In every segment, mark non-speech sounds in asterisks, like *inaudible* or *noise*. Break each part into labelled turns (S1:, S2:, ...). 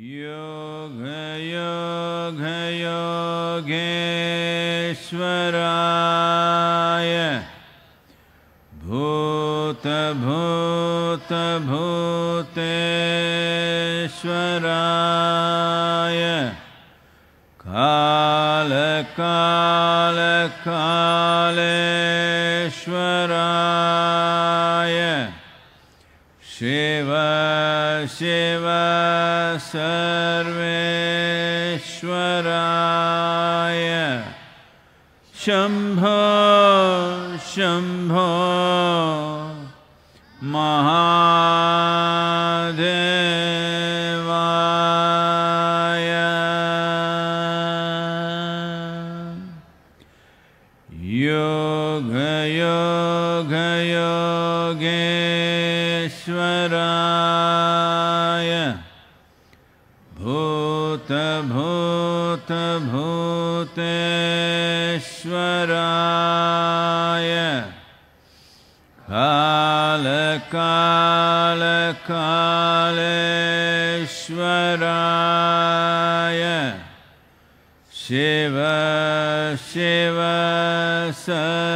S1: योगयोगयोगे स्राय भूत भूत भूते स्वाराय काल काल। सर्वेश्वराय शम्भो शम्भो स्वराय काल काल कालकालकालेश्वराय शिव शिव सर्वेश्वराय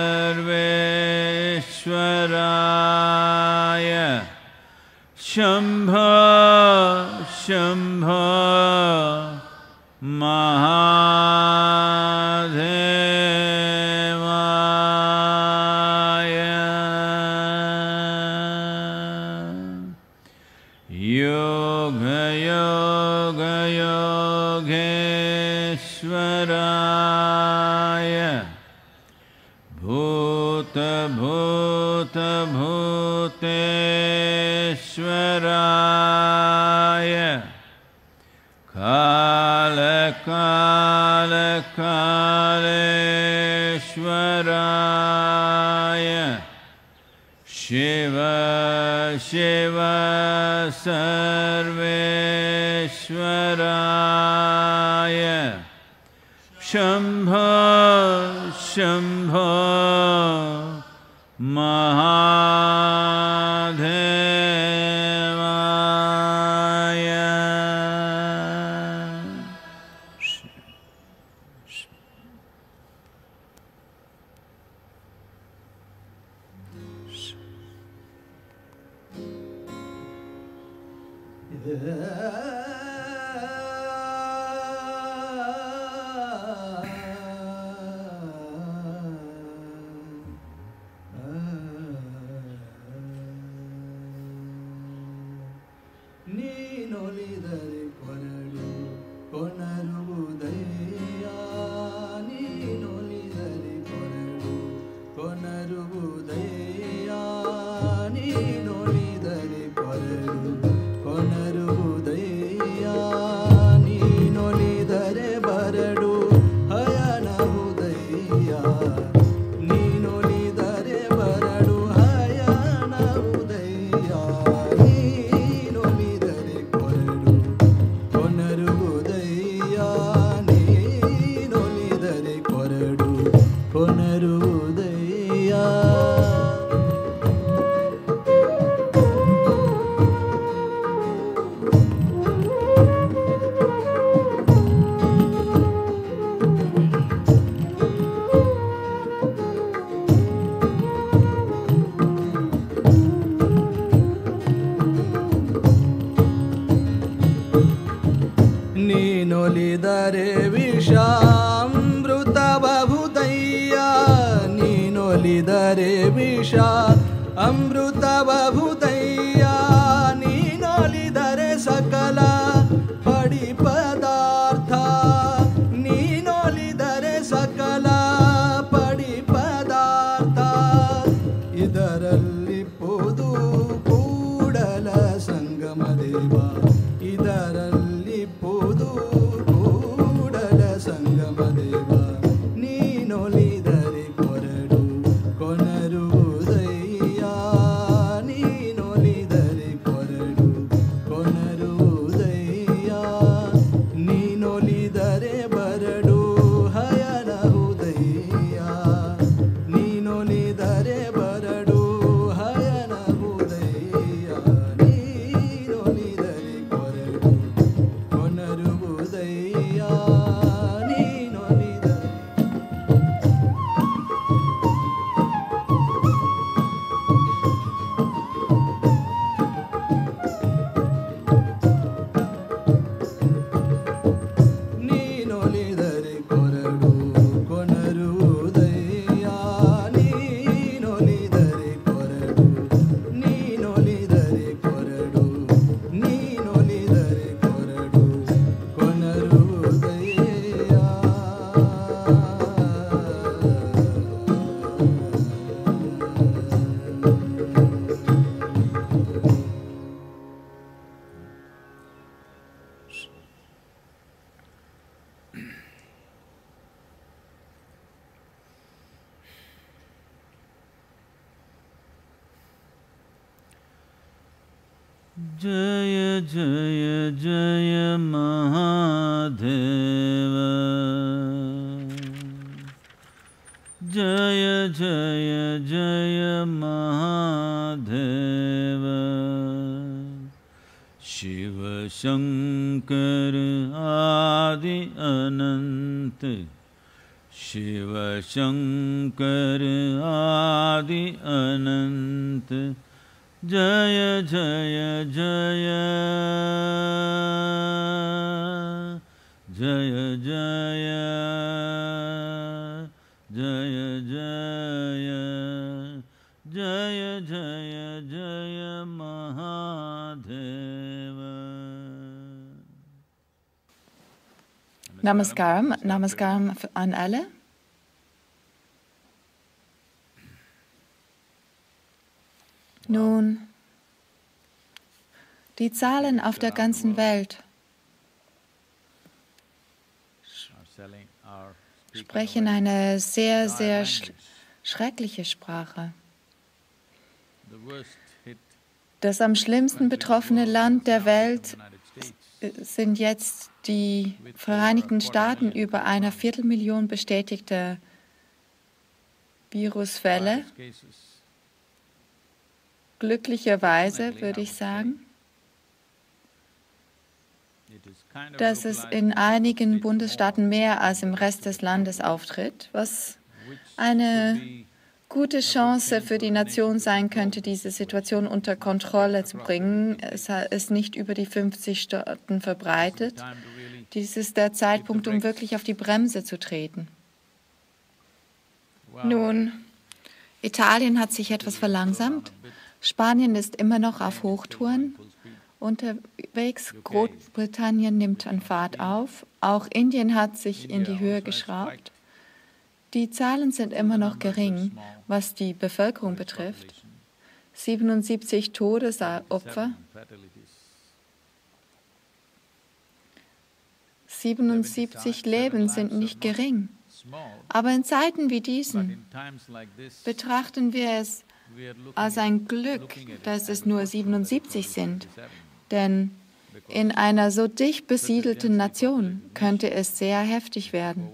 S1: शम्भ
S2: oh
S1: जय जय जय महादेव। जय जय जय महादेव। शिव, शंकर आदि अनंत। शिव, शंकर आदि अनंत। जय जय जय जय जय जय जय जय जय जय Mahadev
S3: Namaskaram, Namaskaram an alle. Nun, die Zahlen auf der ganzen Welt sprechen eine sehr, sehr sch schreckliche Sprache. Das am schlimmsten betroffene Land der Welt sind jetzt die Vereinigten Staaten über einer Viertelmillion bestätigte Virusfälle Glücklicherweise würde ich sagen, dass es in
S1: in
S3: einigen Bundesstaaten mehr als im Rest des Landes auftritt, was eine gute Chance für die Nation sein könnte, diese Situation unter Kontrolle zu bringen. Es ist nicht über die 50 Staaten verbreitet. Dies ist der Zeitpunkt, um wirklich auf die Bremse zu treten. Nun, Italien hat sich etwas verlangsamt. Spanien ist immer noch auf Hochtouren unterwegs. Großbritannien nimmt an Fahrt auf. Auch Indien hat sich in die Höhe geschraubt. Die Zahlen sind immer noch gering, was die Bevölkerung betrifft. 77 Todesopfer, 77 Leben sind nicht gering. Aber in Zeiten wie diesen betrachten wir es als ein Glück, dass es nur 77 sind. Denn in einer so dicht besiedelten Nation könnte es sehr heftig werden.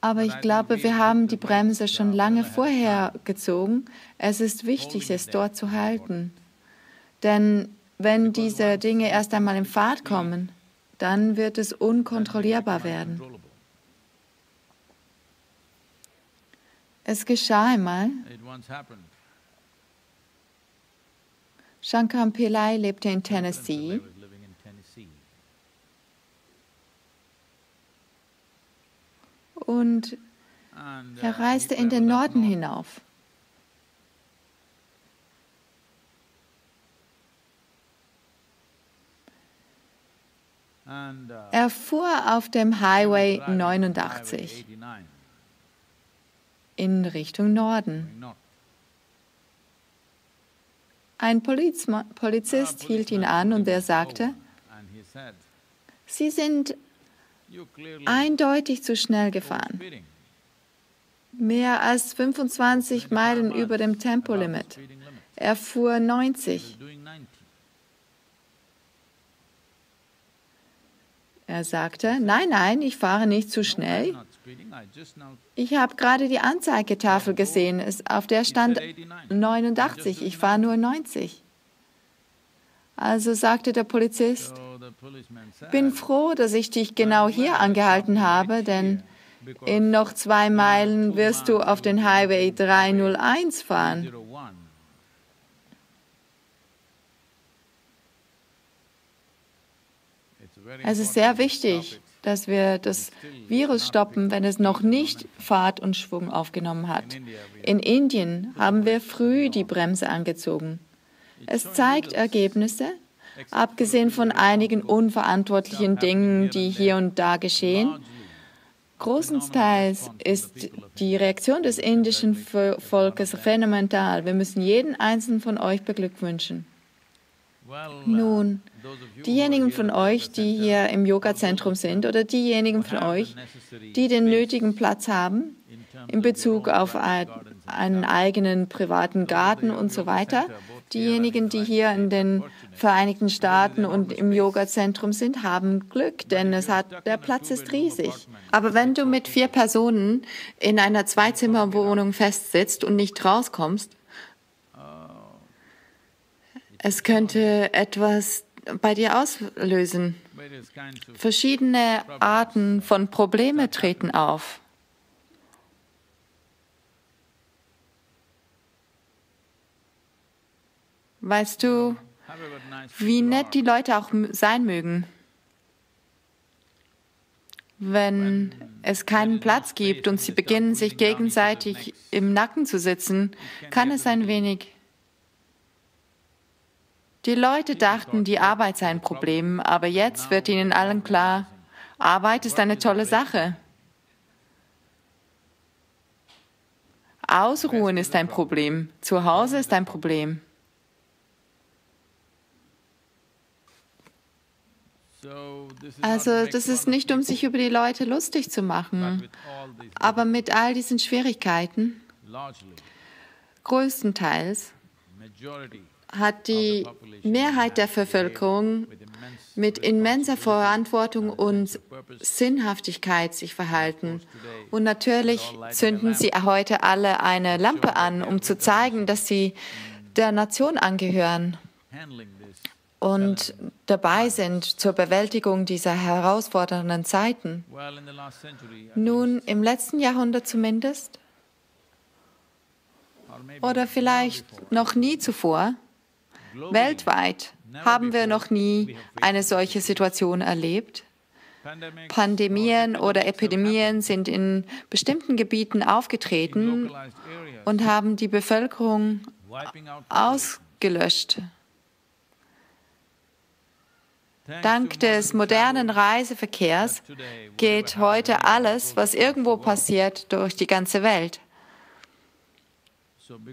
S3: Aber ich glaube, wir haben die Bremse schon lange vorher gezogen. Es ist wichtig, es dort zu halten. Denn wenn diese Dinge erst einmal in Fahrt kommen, dann wird es unkontrollierbar werden. Es geschah einmal. Shankar Pillai lebte in Tennessee. Und er reiste in den Norden hinauf. Er fuhr auf dem Highway 89 in Richtung Norden. Ein Poliz Polizist hielt ihn an und er sagte, Sie sind eindeutig zu schnell gefahren. Mehr als 25 Meilen über dem Tempolimit. Er fuhr 90. Er sagte, nein, nein, ich fahre nicht zu schnell. Ich habe gerade die Anzeigetafel gesehen, es, auf der stand 89, ich fahre nur 90. Also sagte der Polizist, bin froh, dass ich dich genau hier angehalten habe, denn in noch zwei Meilen wirst du auf den Highway 301 fahren.
S1: 01. It's very
S3: Es ist sehr wichtig. Dass wir das Virus stoppen, wenn es noch nicht Fahrt und Schwung aufgenommen hat. In Indien haben wir früh die Bremse angezogen. Es zeigt Ergebnisse, abgesehen von einigen unverantwortlichen Dingen, die hier und da geschehen. Großenteils ist die Reaktion des indischen Vo- Volkes phänomenal. Wir müssen jeden einzelnen von euch beglückwünschen. Nun, diejenigen von euch, die hier im Yoga-Zentrum sind oder diejenigen von euch, die den nötigen Platz haben
S1: in
S3: Bezug auf einen eigenen privaten Garten und so weiter, Diejenigen, die hier in den Vereinigten Staaten und im Yoga-Zentrum sind, haben Glück, denn es hat, der Platz ist riesig. Aber wenn du mit vier Personen in einer Zweizimmerwohnung festsitzt und nicht rauskommst, es könnte etwas bei dir auslösen. Verschiedene Arten von Probleme treten auf. Weißt du, wie nett die Leute auch sein mögen? Wenn es keinen Platz gibt und sie beginnen, sich gegenseitig im Nacken zu sitzen, kann es ein wenig. Die Leute dachten, die Arbeit sei ein Problem, aber jetzt wird ihnen allen klar, Arbeit ist eine tolle Sache. Ausruhen ist ein Problem, zu Hause ist ein Problem. Also das ist nicht, um sich über die Leute lustig zu machen, aber mit all diesen Schwierigkeiten, größtenteils hat die Mehrheit der Bevölkerung mit immenser Verantwortung und Sinnhaftigkeit sich verhalten. Und natürlich zünden sie heute alle eine Lampe an, um zu zeigen, dass sie der Nation angehören und dabei sind zur Bewältigung dieser herausfordernden Zeiten. Nun, im letzten Jahrhundert zumindest, oder vielleicht noch nie zuvor, weltweit haben wir noch nie eine solche Situation erlebt. Pandemien oder Epidemien sind in bestimmten Gebieten aufgetreten und haben die Bevölkerung ausgelöscht. Dank des modernen Reiseverkehrs geht heute alles, was irgendwo passiert, durch die ganze Welt.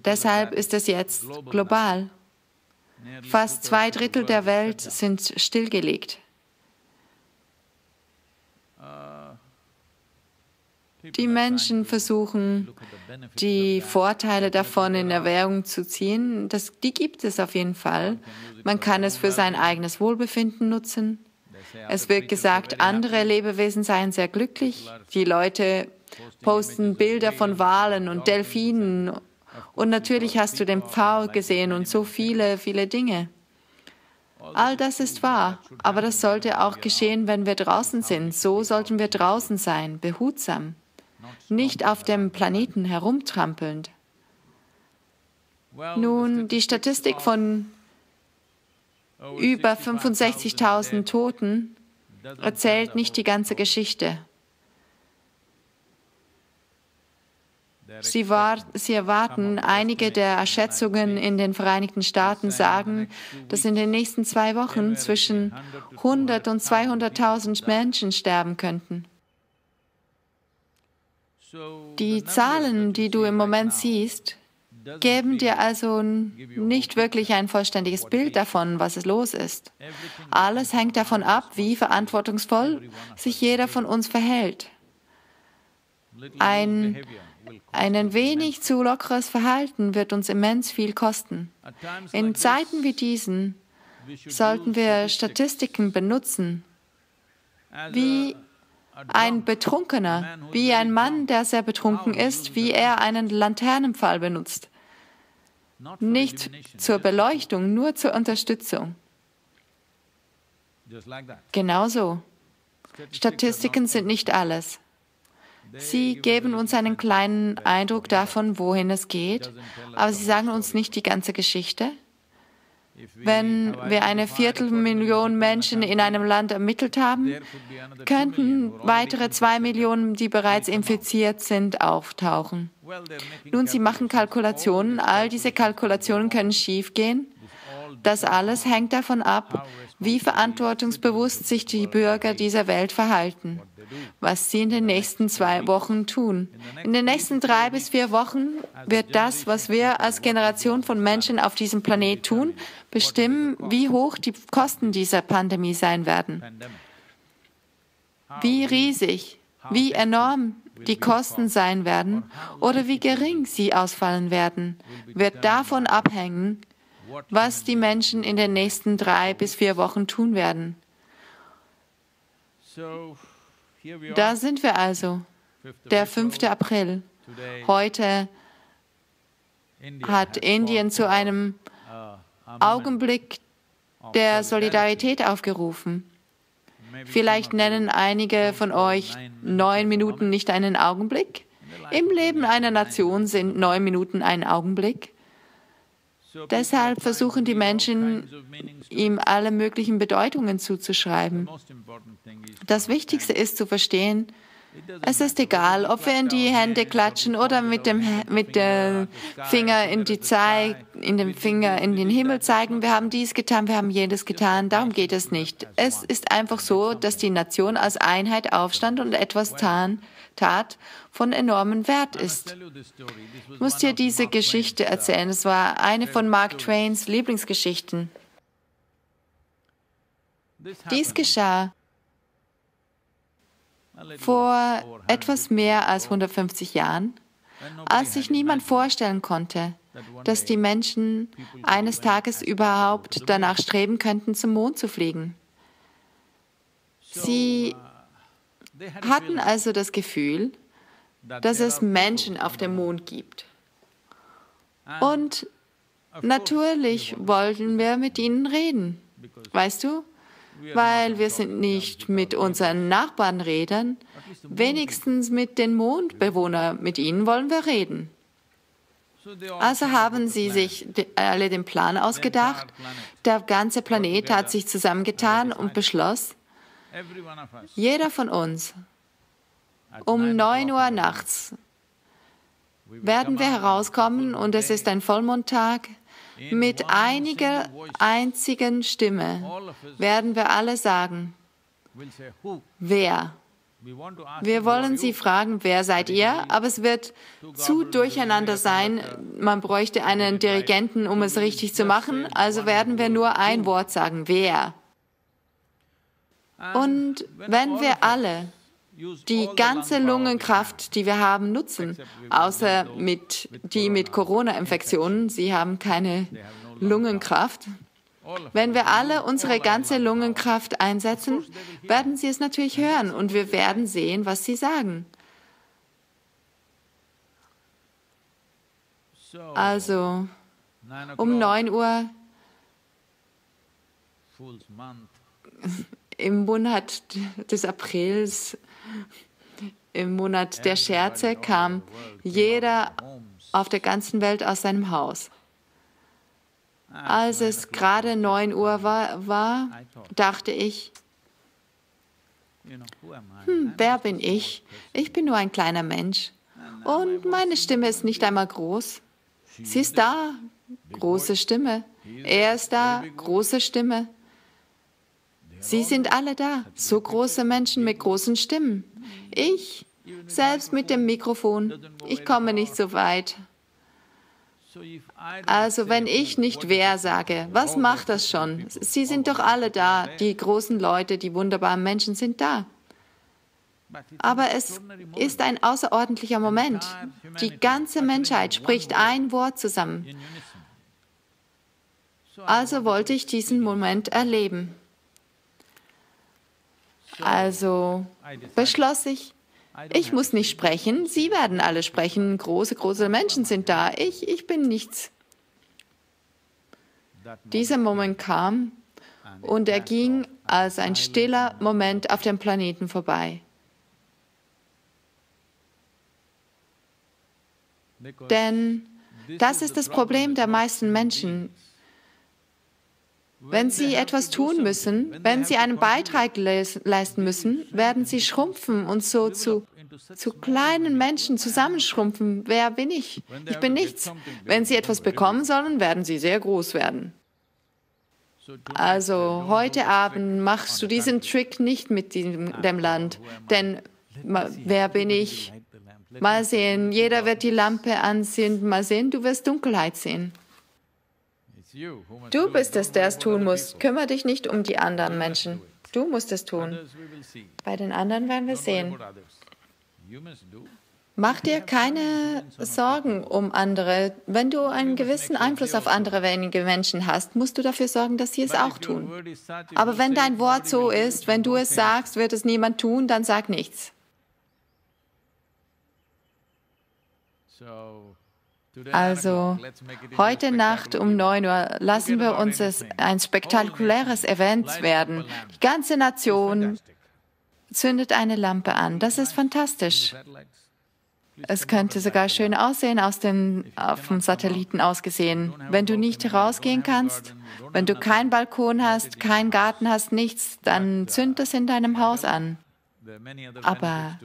S3: Deshalb ist es jetzt global. Fast zwei Drittel der Welt sind stillgelegt. Die Menschen versuchen, die. Vorteile davon in Erwägung zu ziehen. Das, die gibt es auf jeden Fall. Man kann es für sein eigenes Wohlbefinden nutzen. Es wird gesagt, andere Lebewesen seien sehr glücklich. Die Leute posten Bilder von Walen und Delfinen. Und natürlich hast du den Pfau gesehen und so viele, viele Dinge. All das ist wahr, aber das sollte auch geschehen, wenn wir draußen sind. So sollten wir draußen sein, behutsam, nicht auf dem Planeten herumtrampelnd. Nun, die Statistik von über
S1: 65,000
S3: 65.000
S1: dead
S3: Toten erzählt nicht die ganze. Geschichte. Sie, war, sie erwarten, einige der Schätzungen in den Vereinigten Staaten sagen, dass in den nächsten zwei Wochen zwischen 100 und 200.000 Menschen sterben könnten. Die Zahlen, die du im Moment siehst, geben dir also nicht wirklich ein vollständiges Bild davon, was es los ist. Alles hängt davon ab, wie verantwortungsvoll sich jeder von uns verhält. Ein, ein wenig zu lockeres Verhalten wird uns immens viel kosten. In Zeiten wie diesen sollten wir Statistiken benutzen, wie ein Betrunkener, wie ein Mann, der sehr betrunken ist, wie er einen Laternenpfahl benutzt. Nicht zur Beleuchtung, nur zur Unterstützung. Genauso. Statistiken sind nicht alles. Sie geben uns einen kleinen Eindruck davon, wohin es geht, aber sie sagen uns nicht die ganze Geschichte. Wenn wir eine Viertelmillion Menschen in einem Land ermittelt haben, könnten weitere zwei Millionen, die bereits infiziert sind, auftauchen. Nun, sie machen Kalkulationen. All diese Kalkulationen können schiefgehen. Das alles hängt davon ab, wie verantwortungsbewusst sich die Bürger dieser Welt verhalten, was sie in den nächsten zwei Wochen tun. In den nächsten drei bis vier Wochen wird das, was wir als Generation von Menschen auf diesem Planet tun, bestimmen, wie hoch die Kosten dieser Pandemie sein werden. Wie riesig, wie enorm die Kosten sein werden oder wie gering sie ausfallen werden, wird davon abhängen, was die Menschen in den nächsten drei bis vier Wochen tun werden. Da sind wir also,
S1: 5th of
S3: der
S1: April.
S3: 5. April. Heute hat Indien zu einem
S1: uh,
S3: Augenblick der. Solidarität aufgerufen. Vielleicht nennen einige von euch neun Minuten nicht einen Augenblick. Im Leben einer Nation sind neun Minuten ein Augenblick. Deshalb versuchen die Menschen, ihm alle möglichen Bedeutungen zuzuschreiben. Das Wichtigste ist zu verstehen, es ist egal, ob wir in die Hände klatschen oder mit dem, mit dem Finger in die
S1: at the
S3: Zei
S1: sky.
S3: in dem Finger in den Himmel zeigen, wir haben dies getan, wir haben jenes getan. Darum geht es nicht. Es ist einfach so, dass die Nation als Einheit aufstand und etwas tan, tat von enormem Wert ist. Ich muss dir diese Geschichte
S1: uh,
S3: erzählen. Es war eine von Mark Twains Lieblingsgeschichten. Dies geschah vor
S1: over 150
S3: etwas mehr als
S1: years ago,
S3: 150 Jahren, als sich niemand vorstellen konnte, dass die Menschen eines Tages überhaupt danach streben könnten, zum Mond zu fliegen. Sie hatten also das Gefühl, dass es Menschen auf dem Mond gibt. Und natürlich wollten wir mit ihnen reden. Weißt du? Weil wir sind nicht mit unseren Nachbarn reden, wenigstens mit den Mondbewohnern, mit ihnen wollen wir reden. Also haben sie sich alle den Plan ausgedacht. Der ganze Planet hat sich zusammengetan und beschloss, jeder von uns um
S1: 9
S3: 9 Uhr nachts werden wir herauskommen und es ist ein Vollmondtag. Mit einiger einzigen Stimme werden wir alle sagen, wer. Wir wollen? Sie fragen, wer seid ihr? Aber es wird zu durcheinander sein. Man bräuchte einen Dirigenten, um es richtig zu machen. Also werden wir nur ein Wort sagen, wer. Und wenn wir alle die ganze Lungenkraft, die wir haben, nutzen, außer mit die mit Corona-Infektionen, sie haben keine Lungenkraft. Wenn wir alle unsere ganze. Lungenkraft einsetzen, werden sie es natürlich hören und wir werden sehen, was sie sagen.
S1: So,
S3: Also um
S1: o'clock,
S3: 9 Uhr. *laughs* im Monat des Aprils, im Monat der Scherze, kam jeder auf der ganzen Welt aus seinem Haus.
S1: Ah,
S3: Als es gerade 9 Uhr war, war dachte ich, hm, wer bin ich? Ich bin nur ein kleiner Mensch. Und meine Stimme ist nicht einmal groß. Sie ist da, große Stimme. Er ist da, große Stimme. Sie sind alle da, so große Menschen mit großen Stimmen. Ich, selbst mit dem Mikrofon, ich komme nicht so weit. Also wenn ich nicht wer sage, was macht das schon? Sie sind doch alle da, die großen Leute, die wunderbaren Menschen sind da. Aber es ist ein außerordentlicher Moment. Die ganze Menschheit spricht ein Wort zusammen. Also wollte ich diesen Moment erleben. Also beschloss ich, ich muss nicht sprechen, Sie werden alle sprechen. Große, große Menschen sind da. Ich, ich bin nichts. Dieser Moment kam und er ging als ein stiller Moment auf dem Planeten vorbei. Denn das
S1: is
S3: ist das
S1: problem
S3: der meisten Menschen. Wenn sie etwas tun müssen, wenn sie einen Beitrag leis- leisten müssen, werden sie schrumpfen und so zu, zu kleinen Menschen zusammenschrumpfen. Wer bin ich? Ich bin nichts. Wenn sie etwas bekommen sollen, werden sie sehr groß werden. Also heute Abend machst du diesen. Trick nicht mit diesem, dem Land. Denn wer bin ich? Mal sehen, jeder wird die Lampe ansehen. Mal sehen, du wirst Dunkelheit sehen. Du bist es, der es tun muss. Kümmere dich nicht um die anderen Menschen. Du musst es tun. Bei den anderen werden wir sehen. Mach dir keine Sorgen um andere. Wenn du einen gewissen Einfluss auf andere wenige Menschen hast, musst du dafür sorgen, dass sie es auch tun. Aber wenn dein Wort so ist, wenn du es sagst, wird es niemand tun, dann sag nichts. Also, heute Nacht um 9 Uhr lassen wir uns es ein spektakuläres Event werden. Die ganze Nation zündet eine Lampe an. Das ist fantastisch. Es könnte sogar schön aussehen, aus auf dem Satelliten aus gesehen. Wenn du nicht rausgehen kannst, wenn du keinen Balkon hast, keinen Garten hast, nichts, dann zünd es in deinem Haus an. Aber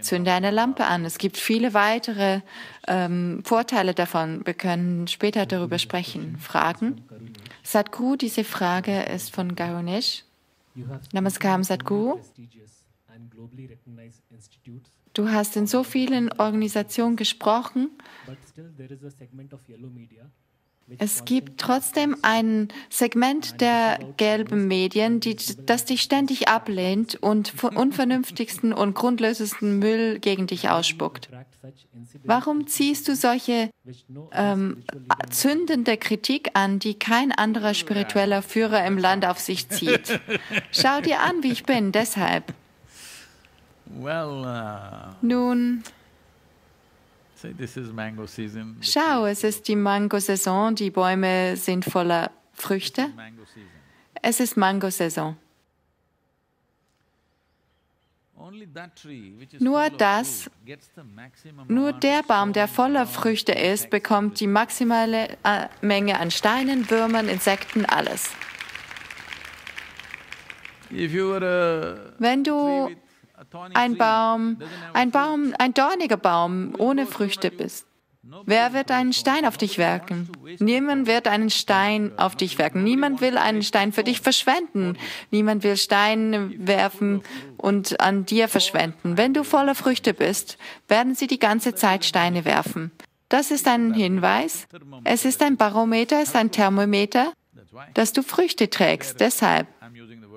S3: zünde eine Lampe an. Es gibt viele weitere ähm, Vorteile davon. Wir können später darüber sprechen. Fragen? Sadhguru, diese Frage ist von Garunesh. Namaskar, Sadhguru. Du hast in so vielen Organisationen gesprochen. Es gibt trotzdem ein Segment der gelben Medien, die, das dich ständig ablehnt und unvernünftigsten und grundlosesten Müll gegen dich ausspuckt. Warum ziehst du solche ähm, zündende Kritik an, die kein anderer spiritueller Führer im Land auf sich zieht? Schau dir an, wie ich bin, deshalb.
S1: uh,
S3: Nun, schau, es ist die Mango-Saison, die Bäume sind voller Früchte. Es ist Mango-Saison. Nur das, nur der Baum, der voller Früchte ist, bekommt die maximale äh, Menge an Steinen, Würmern, Insekten, alles. Wenn du ein Baum, ein Baum, ein dorniger Baum ohne Früchte bist. Wer wird einen Stein auf dich werfen? Niemand wird einen Stein auf dich werfen. Niemand will einen Stein für dich verschwenden. Niemand will Steine werfen und an dir verschwenden. Wenn du voller Früchte bist, werden sie die ganze Zeit Steine werfen. Das ist ein Hinweis. Es ist ein Barometer, es ist ein Thermometer, dass du Früchte trägst. Deshalb,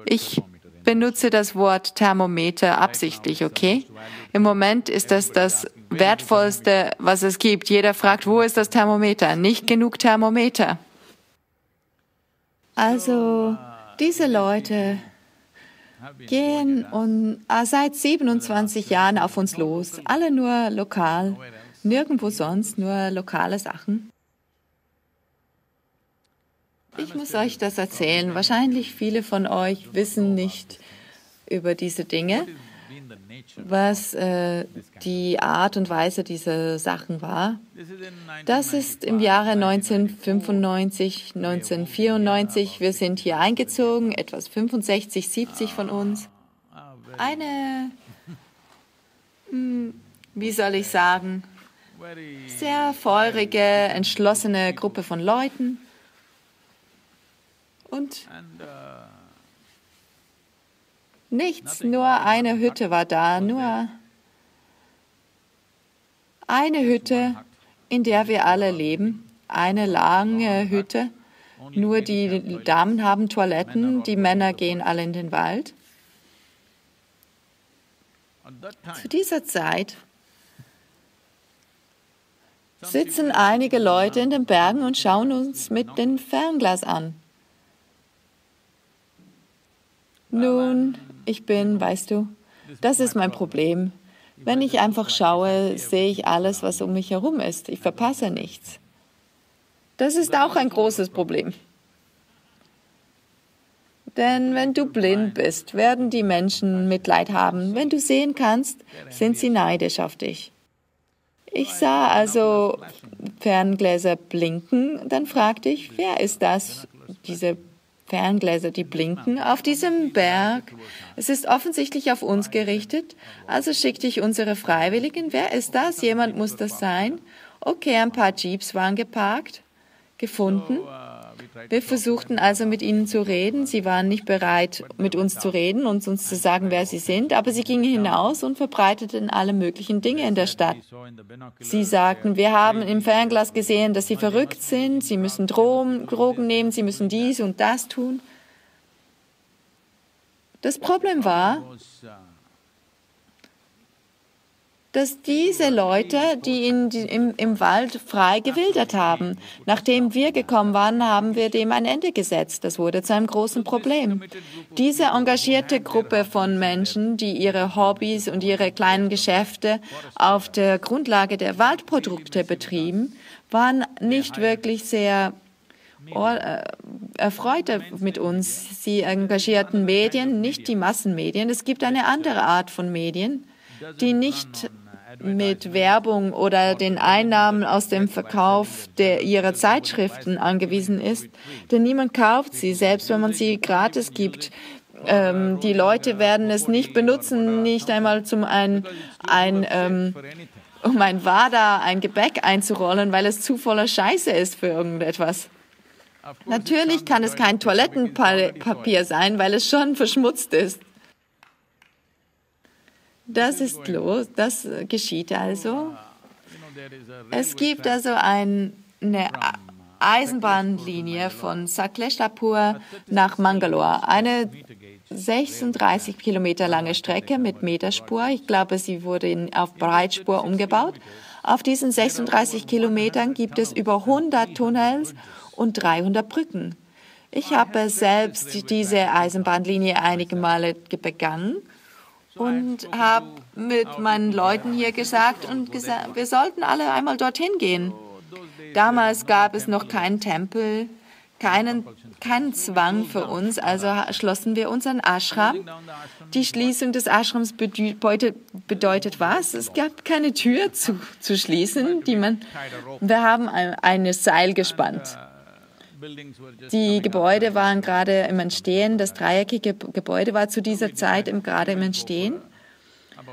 S3: ich benutze das Wort Thermometer absichtlich, okay? Im Moment ist das das Wertvollste, was es gibt. Jeder fragt, wo ist das Thermometer? Nicht genug Thermometer. Also, diese Leute gehen und, ah, seit 27 Jahren auf uns los. Alle nur lokal, nirgendwo sonst, nur lokale Sachen. Ich muss euch das erzählen. Wahrscheinlich viele von euch wissen nicht über diese Dinge, was äh, die Art und Weise dieser Sachen war. Das ist im Jahre 1995, 1994. Wir sind hier eingezogen, etwas 65, 70 von uns. Eine, hm, wie soll ich sagen, sehr feurige, entschlossene Gruppe von Leuten. Und nichts, nur eine Hütte war da, nur eine Hütte, in der wir alle leben, eine lange Hütte. Nur die Damen haben Toiletten, die Männer gehen alle in den Wald. Zu dieser Zeit sitzen einige Leute in den Bergen und schauen uns mit dem Fernglas an. Nun, ich bin, weißt du, das ist mein Problem. Wenn ich einfach schaue, sehe ich alles, was um mich herum ist. Ich verpasse nichts. Das ist auch ein großes Problem. Denn wenn du blind bist, werden die Menschen Mitleid haben. Wenn du sehen kannst, sind sie neidisch auf dich. Ich sah also Ferngläser blinken, dann fragte ich, wer ist das, diese Ferngläser, die blinken, auf diesem Berg. Es ist offensichtlich auf uns gerichtet, also schickte ich unsere Freiwilligen. Wer ist das? Jemand muss das sein. Okay, ein paar Jeeps waren geparkt, gefunden. Wir versuchten also mit ihnen zu reden. Sie waren nicht bereit, mit uns zu reden und uns zu sagen, wer sie sind, aber sie gingen hinaus und verbreiteten alle möglichen Dinge in der Stadt. Sie sagten, wir haben im Fernglas gesehen, dass sie verrückt sind, sie müssen Drogen nehmen, sie müssen dies und das tun. Das Problem war, dass diese Leute, die, in, im, im Wald frei gewildert haben, nachdem wir gekommen waren, haben wir dem ein Ende gesetzt. Das wurde zu einem großen Problem. Diese engagierte Gruppe von Menschen, die ihre Hobbys und ihre kleinen Geschäfte auf der Grundlage der Waldprodukte betrieben, waren nicht wirklich sehr äh, erfreut mit uns. Sie engagierten Medien, nicht die Massenmedien. Es gibt eine andere Art von Medien, die nicht mit Werbung oder den Einnahmen aus dem Verkauf der, ihrer Zeitschriften angewiesen ist. Denn niemand kauft sie, selbst wenn man sie gratis gibt. Ähm, die Leute werden es nicht benutzen, nicht einmal zum ein, ein ähm, um ein Wada, ein Gebäck einzurollen, weil es zu voller Scheiße ist für irgendetwas. Natürlich kann es kein Toilettenpapier sein, weil es schon verschmutzt ist. Das ist los, das geschieht also. Es gibt also ein, eine Eisenbahnlinie von Sakleshapur nach Mangalore, eine 36 Kilometer lange Strecke mit Meterspur. Ich glaube, sie wurde auf Breitspur umgebaut. Auf diesen 36 Kilometern gibt es über 100 Tunnels und 300 Brücken. Ich habe selbst diese Eisenbahnlinie einige Male begangen und habe mit meinen Leuten hier gesagt und gesagt, wir sollten alle einmal dorthin gehen. Damals gab es noch keinen Tempel, keinen, keinen Zwang für uns, also schlossen wir unseren Ashram. Die Schließung des Ashrams bedeutet, bedeutet was? Es gab keine Tür zu, zu schließen, die man, wir haben ein, eine Seil gespannt. Die Gebäude waren gerade im Entstehen. Das dreieckige Gebäude war zu dieser Zeit gerade im Entstehen.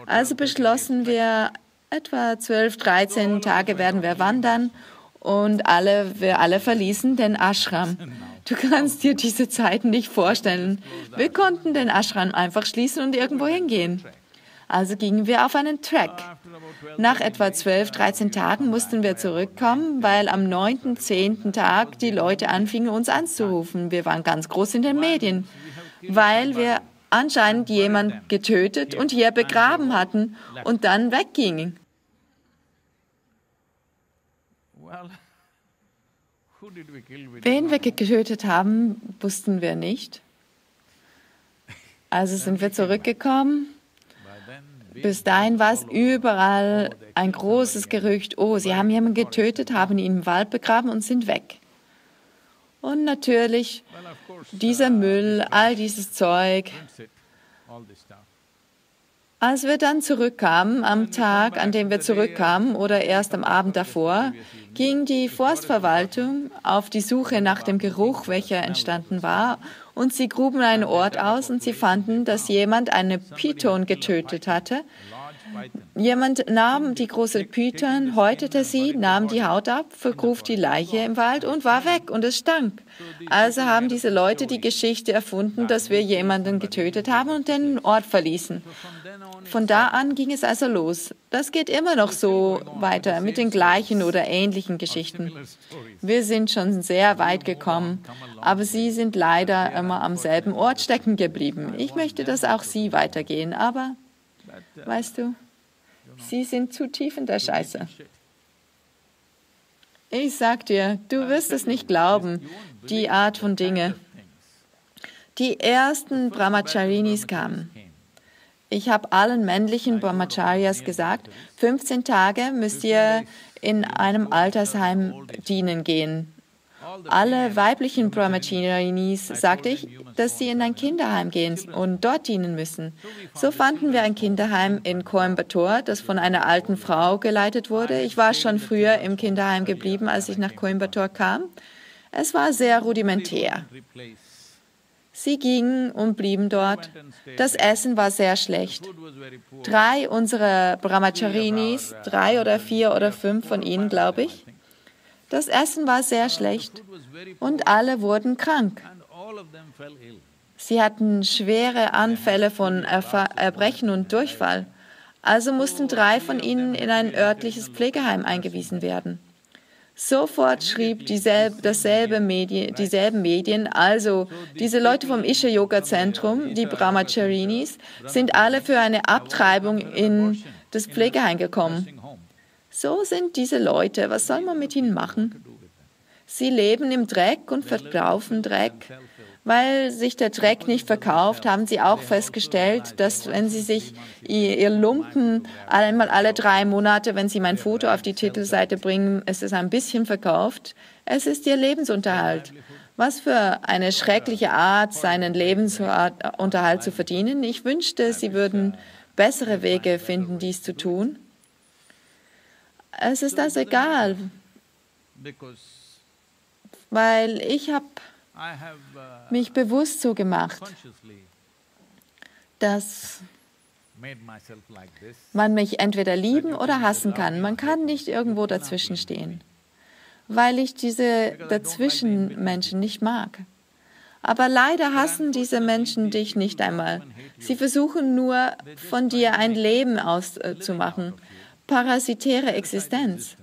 S3: Also beschlossen wir, etwa 12, 13 Tage werden wir wandern und alle, wir alle verließen den Ashram. Du kannst dir diese Zeiten nicht vorstellen. Wir konnten den Ashram einfach schließen und irgendwo hingehen. Also gingen wir auf einen Track. Nach etwa 12, 13 Tagen mussten wir zurückkommen, weil am 9., 10. Tag die Leute anfingen, uns anzurufen. Wir waren ganz groß in den Medien, weil wir anscheinend jemand getötet und hier begraben hatten und dann weggingen. Wen wir getötet haben, wussten wir nicht. Also sind wir zurückgekommen bis dahin war es überall ein großes Gerücht, oh, sie haben jemanden getötet, haben ihn im Wald begraben und sind weg. Und natürlich dieser Müll, all dieses Zeug. Als wir dann zurückkamen, am Tag, an dem wir zurückkamen oder erst am Abend davor, ging die Forstverwaltung auf die Suche nach dem Geruch, welcher entstanden war, und sie gruben einen Ort aus und sie fanden, dass jemand eine Python getötet hatte. Jemand nahm die große Python, häutete sie, nahm die Haut ab, vergrub die Leiche im Wald und war weg und es stank. Also haben diese Leute die Geschichte erfunden, dass wir jemanden getötet haben und den Ort verließen. Von da an ging es also los. Das geht immer noch so weiter mit den gleichen oder ähnlichen Geschichten. Wir sind schon sehr weit gekommen, aber Sie sind leider immer am selben Ort stecken geblieben. Ich möchte, dass auch Sie weitergehen, aber weißt du, Sie sind zu tief in der Scheiße. Ich sag dir, du wirst es nicht glauben, die Art von Dinge. Die ersten Brahmacharinis kamen. Ich habe allen männlichen Brahmacharyas gesagt, 15 Tage müsst ihr in einem Altersheim dienen gehen. Alle weiblichen Brahmacharinis sagte ich, dass sie in ein Kinderheim gehen und dort dienen müssen. So fanden wir ein Kinderheim in Coimbatore, das von einer alten Frau geleitet wurde. Ich war schon früher im Kinderheim geblieben, als ich nach Coimbatore kam. Es war sehr rudimentär. Sie gingen und blieben dort. Das Essen war sehr schlecht. Drei unserer Brahmacharinis, drei oder vier oder fünf von ihnen, glaube ich, das Essen war sehr schlecht und alle wurden krank. Sie hatten schwere Anfälle von Erbrechen und Durchfall. Also mussten drei von ihnen in ein örtliches Pflegeheim eingewiesen werden. Sofort schrieb dieselbe, dasselbe Medien, dieselben Medien, also diese Leute vom Isha Yoga Zentrum, die Brahmacharinis, sind alle für eine Abtreibung in das Pflegeheim gekommen. So sind diese Leute. Was soll man mit ihnen machen? Sie leben im Dreck und verkaufen Dreck. Weil sich der Dreck nicht verkauft, haben sie auch festgestellt, dass wenn sie sich ihr Lumpen einmal alle drei Monate, wenn sie mein Foto auf die Titelseite bringen, ist es ein bisschen verkauft. Es ist ihr Lebensunterhalt. Was für eine schreckliche Art, seinen Lebensunterhalt zu verdienen. Ich wünschte, sie würden bessere Wege finden, dies zu tun. Es ist das egal, weil ich habe mich bewusst so gemacht, dass man mich entweder lieben oder hassen kann. Man kann nicht irgendwo dazwischen stehen, weil ich diese Dazwischenmenschen nicht mag. Aber leider hassen diese Menschen dich nicht einmal. Sie versuchen nur, von dir ein Leben auszumachen. Parasitäre Existenz.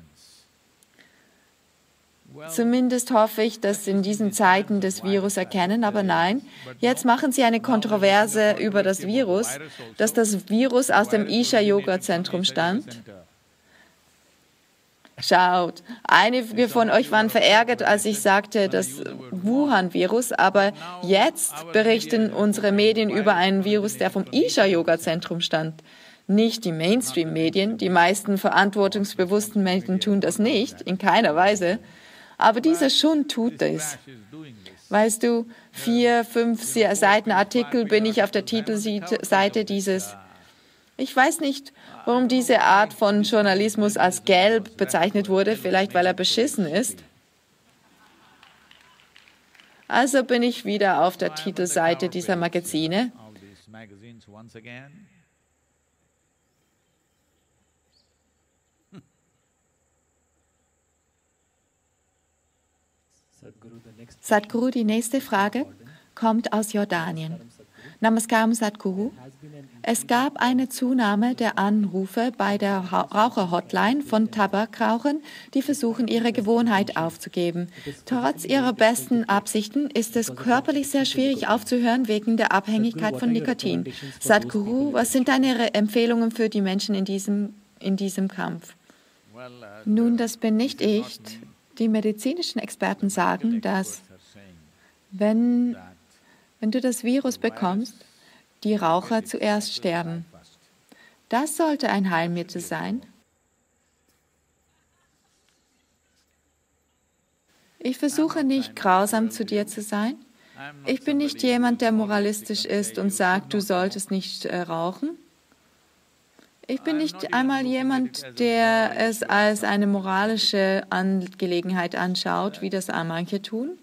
S3: Zumindest hoffe ich, dass in diesen Zeiten das Virus erkennen, aber nein, jetzt machen sie eine Kontroverse über das Virus, dass das Virus aus dem Isha Yoga Zentrum stammt. Schaut, einige von euch waren verärgert, als ich sagte, das Wuhan-Virus, aber jetzt berichten unsere Medien über einen Virus, der vom Isha-Yoga-Zentrum stammt. Nicht die Mainstream-Medien, die meisten verantwortungsbewussten Menschen tun das nicht, in keiner Weise. Aber dieser Schund tut es. Weißt du, vier, fünf Seiten Artikel bin ich auf der Titelseite dieses. Ich weiß nicht, warum diese Art von Journalismus als gelb bezeichnet wurde, vielleicht weil er beschissen ist. Also bin ich wieder auf der Titelseite dieser Magazine. Sadhguru, die nächste Frage kommt aus Jordanien. Namaskaram Sadhguru. Es gab eine Zunahme der Anrufe bei der Raucherhotline von Tabakrauchern, die versuchen, ihre Gewohnheit aufzugeben. Trotz ihrer besten Absichten ist es körperlich sehr schwierig aufzuhören wegen der Abhängigkeit von Nikotin. Sadhguru, was sind deine Empfehlungen für die Menschen in diesem, in diesem Kampf?
S1: Uh,
S3: Nun, das bin nicht ich. Die medizinischen Experten sagen, dass wenn, wenn du das Virus bekommst, die Raucher zuerst sterben. Das sollte ein Heilmittel sein. Ich versuche nicht grausam zu dir zu sein. Ich bin nicht jemand, der moralistisch ist und sagt, du solltest nicht äh, rauchen. Ich bin nicht einmal jemand, der es als eine moralische Angelegenheit anschaut, wie das manche tun.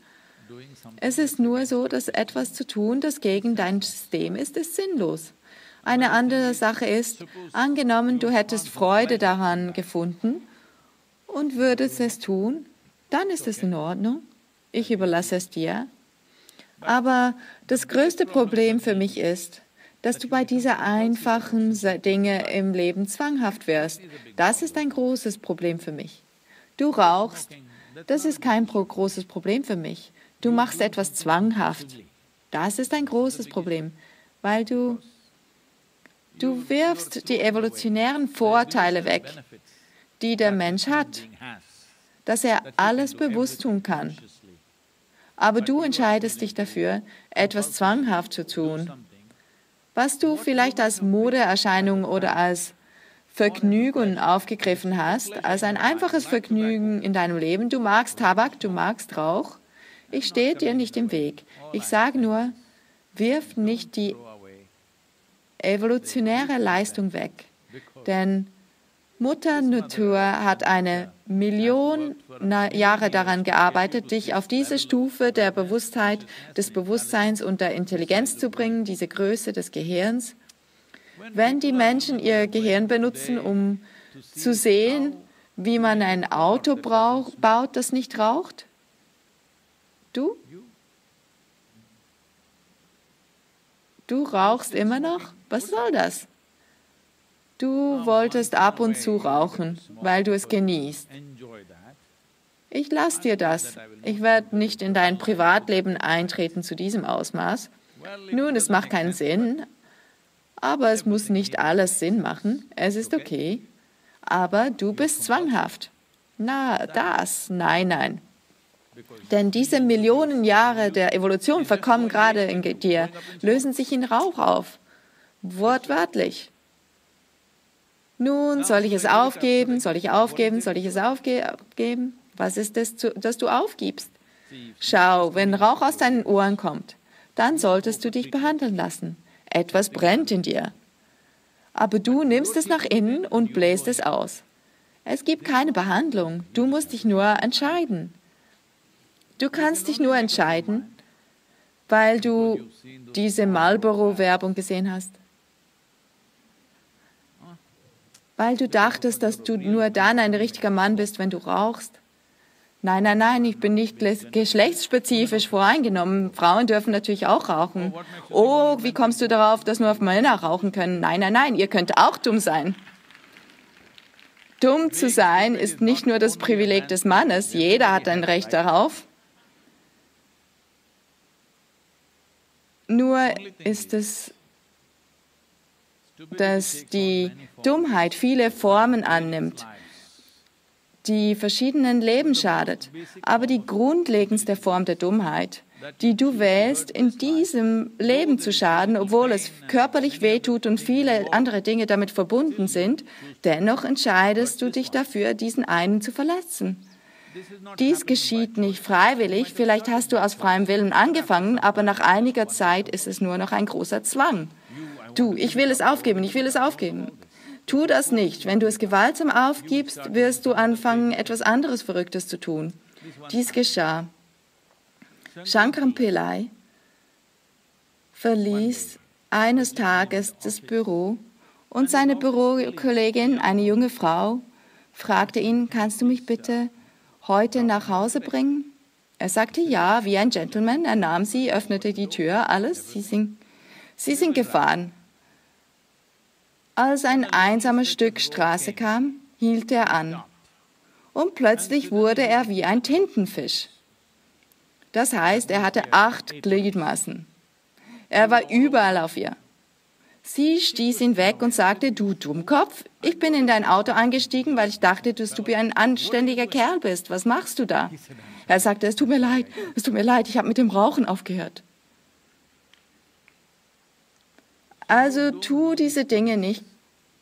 S3: Es ist nur so, dass etwas zu tun, das gegen dein System ist, ist sinnlos. Eine andere Sache ist, angenommen, du hättest Freude daran gefunden und würdest es tun, dann ist es in Ordnung. Ich überlasse es dir. Aber das größte Problem für mich ist, dass du bei dieser einfachen Dinge im Leben zwanghaft wirst. Das ist ein großes Problem für mich. Du rauchst, das ist kein großes Problem für mich. Du machst etwas zwanghaft. Das ist ein großes Problem, weil du, du wirfst die evolutionären Vorteile weg, die der Mensch hat, dass er alles bewusst tun kann. Aber du entscheidest dich dafür, etwas zwanghaft zu tun, was du vielleicht als Modeerscheinung oder als Vergnügen aufgegriffen hast, als ein einfaches Vergnügen in deinem Leben. Du magst Tabak, du magst Rauch. Ich stehe dir nicht im Weg. Ich sage nur, wirf nicht die evolutionäre Leistung weg. Denn Mutter Natur hat eine Million Jahre daran gearbeitet, dich auf diese Stufe der Bewusstheit, des Bewusstseins und der Intelligenz zu bringen, diese Größe des Gehirns. Wenn die Menschen ihr Gehirn benutzen, um zu sehen, wie man ein Auto baut, das nicht raucht, du? Du rauchst immer noch? Was soll das? Du wolltest ab und zu rauchen, weil du es genießt. Ich lass dir das. Ich werde nicht in dein Privatleben eintreten zu diesem Ausmaß. Nun, es macht keinen Sinn, Aber es muss nicht alles Sinn machen. Es ist okay. Aber du bist zwanghaft. Na, das, nein, nein. Denn diese Millionen Jahre der Evolution verkommen gerade in dir, lösen sich in Rauch auf. Wortwörtlich. Nun, soll ich es aufgeben? Soll ich aufgeben? Soll ich es aufgeben? Was ist es, das du aufgibst? Schau, wenn Rauch aus deinen Ohren kommt, dann solltest du dich behandeln lassen. Etwas brennt in dir. Aber du nimmst es nach innen und bläst es aus. Es gibt keine Behandlung. Du musst dich nur entscheiden. Du kannst dich nur entscheiden, weil du diese Marlboro-Werbung gesehen hast. Weil du dachtest, dass du nur dann ein richtiger Mann bist, wenn du rauchst. Nein, nein, nein, ich bin nicht geschlechtsspezifisch voreingenommen. Frauen dürfen natürlich auch rauchen. Oh, wie kommst du darauf, dass nur Männer rauchen können? Nein, nein, nein, ihr könnt auch dumm sein. Dumm zu sein ist nicht nur das Privileg des Mannes, jeder hat ein Recht darauf. Nur ist es, dass die Dummheit viele Formen annimmt die verschiedenen Leben schadet. Aber die grundlegendste Form der Dummheit, die du wählst, in diesem Leben zu schaden, obwohl es körperlich wehtut und viele andere Dinge damit verbunden sind, dennoch entscheidest du dich dafür, diesen einen zu verletzen. Dies geschieht nicht freiwillig, vielleicht hast du aus freiem Willen angefangen, aber nach einiger Zeit ist es nur noch ein großer Zwang. Du, ich will es aufgeben, ich will es aufgeben. Tu das nicht. Wenn du es gewaltsam aufgibst, wirst du anfangen, etwas anderes Verrücktes zu tun. Dies geschah. Shankar Pillai verließ eines Tages das Büro und seine Bürokollegin, eine junge Frau, fragte ihn, kannst du mich bitte heute nach Hause bringen? Er sagte ja, wie ein Gentleman. Er nahm sie, öffnete die Tür, alles. Sie sind, sie sind gefahren. Als ein einsames Stück Straße kam, hielt er an. Und plötzlich wurde er wie ein Tintenfisch. Das heißt, er hatte acht Gliedmaßen. Er war überall auf ihr. Sie stieß ihn weg und sagte, du Dummkopf, ich bin in dein Auto eingestiegen, weil ich dachte, dass du ein anständiger Kerl bist. Was machst du da? Er sagte, es tut mir leid, es tut mir leid, ich habe mit dem Rauchen aufgehört. Also tu diese Dinge nicht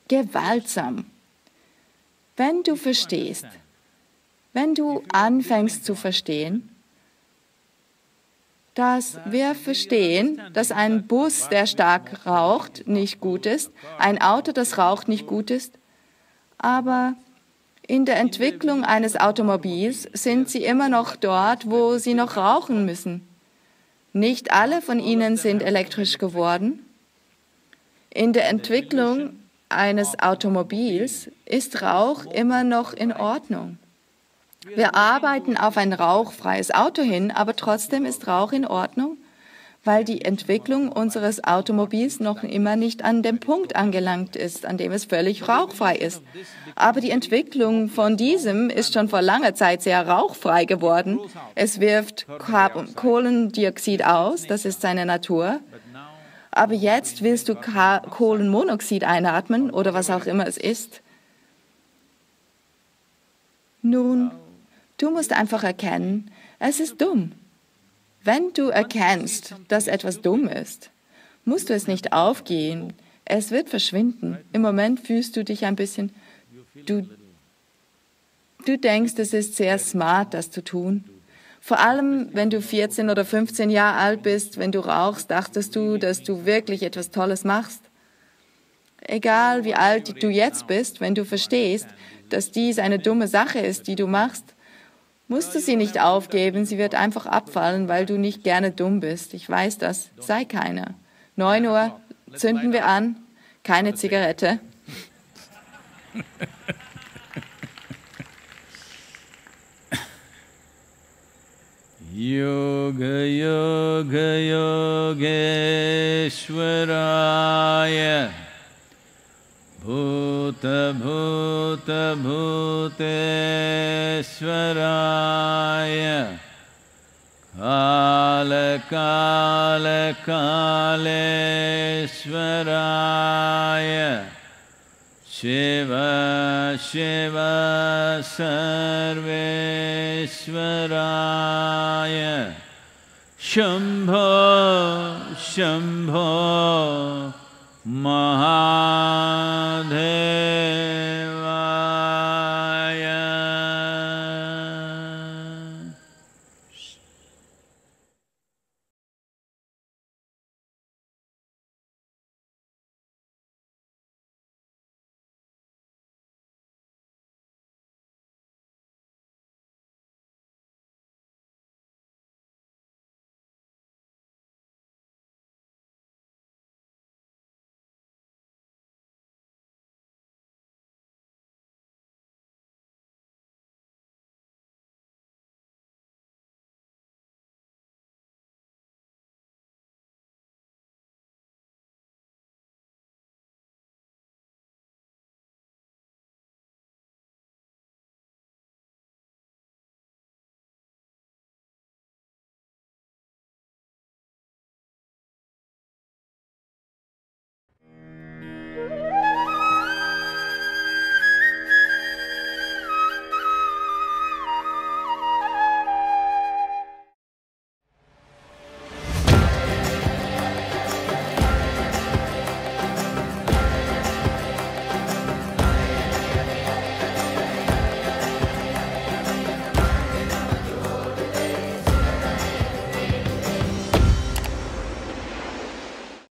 S3: gewaltsam. Wenn du verstehst, wenn du anfängst zu verstehen, dass wir verstehen, dass ein Bus, der stark raucht, nicht gut ist, ein Auto, das raucht, nicht gut ist, aber in der Entwicklung eines Automobils sind sie immer noch dort, wo sie noch rauchen müssen. Nicht alle von ihnen sind elektrisch geworden, in der Entwicklung eines Automobils ist Rauch immer noch in Ordnung. Wir arbeiten auf ein rauchfreies Auto hin, aber trotzdem ist Rauch in Ordnung, weil die Entwicklung unseres Automobils noch immer nicht an dem Punkt angelangt ist, an dem es völlig rauchfrei ist. Aber die Entwicklung von diesem ist schon vor langer Zeit sehr rauchfrei geworden. Es wirft Kohlendioxid aus, das ist seine Natur aber jetzt willst du Kohlenmonoxid einatmen oder was auch immer es ist. Nun, du musst einfach erkennen, es ist dumm. Wenn du erkennst, dass etwas dumm ist, musst du es nicht aufgehen. Es wird verschwinden. Im Moment fühlst du dich ein bisschen, du, du denkst, es ist sehr smart, das zu tun. Vor allem, wenn du 14 oder 15 Jahre alt bist, wenn du rauchst, dachtest du, dass du wirklich etwas Tolles machst. Egal wie alt du jetzt bist, wenn du verstehst, dass dies eine dumme Sache ist, die du machst, musst du sie nicht aufgeben, sie wird einfach abfallen, weil du nicht gerne dumm bist. Ich weiß das, sei keiner. 9 Uhr, zünden wir an, keine Zigarette.
S4: Yoga Yoga Yogeshwaraya भूतभूतभूतेश्वराय कालातीताय
S1: कालकालकालेश्वराय शिव शिव सर्वेश्वराय। शम्भो शम्भो